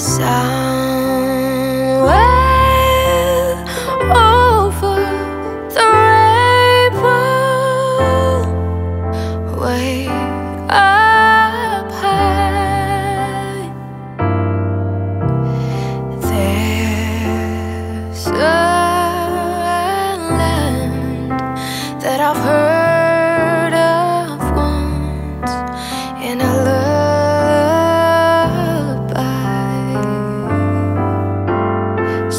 sound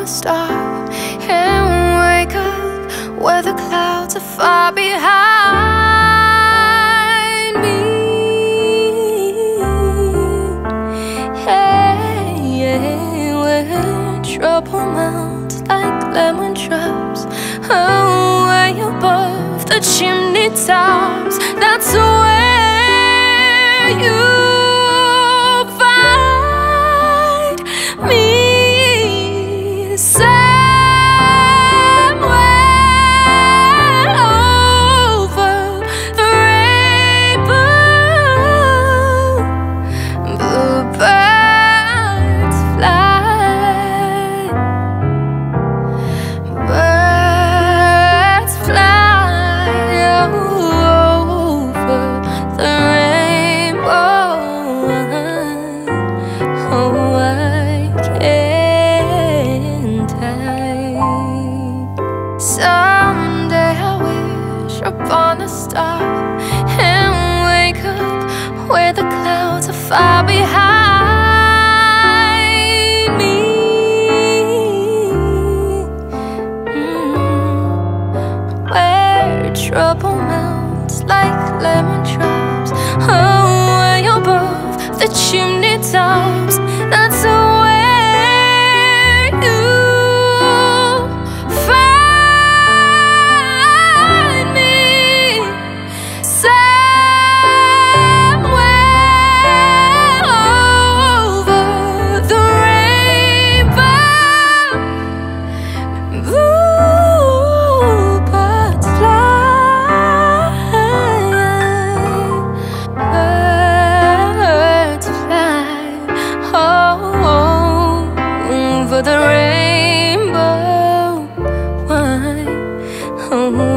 upon a star and wake up where the clouds are far behind me. Hey, yeah, where trouble melts like lemon drops. Oh, way above the chimney tops. That's where far behind me. Mm. Where trouble melts like lemon drops, oh, way above the chimney tops. home.